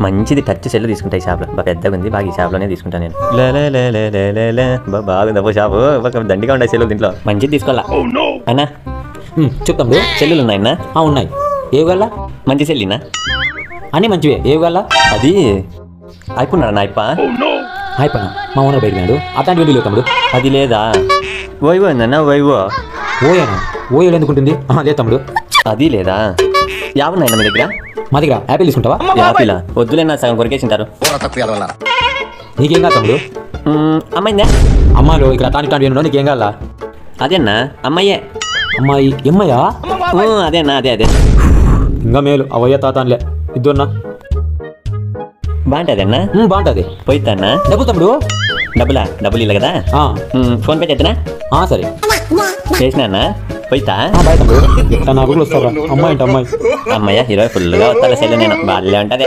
మంచిది touch cell తీసుకుంటా ఈ షాప్లో బాగా పెద్దగా ఉంది బాగా ఈ షాప్లోనే తీసుకుంటాను నేను. లే లే లే లే లే లే లే. బా బాగుంది అబ్బో షాపు దండిగా ఉండే సెల్లు దీంట్లో. మంచిది తీసుకోవాలా? అన్నా? ఉమ్, చెప్ తమ్ముడు సెల్లులు ఉన్నాయన్నా ఆ, ఉన్నాయి. ఏవి గల్లా మంచి సెల్లినా? అన్నీ మంచివే. ఏవి గల్లా అది అయిపోయినారా నా ఇప్ప అయిపోయినా మా ఓనర్ బయట పోయాడు అట్లాంటివి లేవు తమ్ముడు అది లేదా? వైవో ఉందన్నా వైవో. ఓయేనా? ఓయోలు ఎందుకుంటుంది లేదు తమ్ముడు అది లేదా? యావున్నాయినా మీ దగ్గర? మా దగ్గర యాపిల్ తీసుకుంటావా? యాపిలా? వద్దులేనా సగం కొరికేసింటారు నీకేం కాదు తమ్ముడు? మ్మ్, అమ్మాయిందా అమ్మాయిలు ఇక్కడ తాని తాని వినడం నీకేం కావాలా అదేనా? అమ్మాయే. అమ్మాయి ఎమ్మయ్యా అదేనా అదే అదే. ఇంకా మేలు అవయ్య తాతాన్లే. ఇద్దరున్నా బాగుంటుందన్నా బాగుంటుంది. పోయితానా? డబ్బు తమ్ముడు? డబ్బులా? డబ్బులు ఇల్ల కదా? ఆ, మ్మ్, ఫోన్ పే చేద్దనా? ఆ, సరే. చేసినా పోయితా? నా గుళ్ళు వస్తారా? అమ్మాయి అంటే అమ్మాయి. అమ్మయ్య హీరో ఫుల్గా వస్తా సెల్ నేను. బాగా ఉంటుంది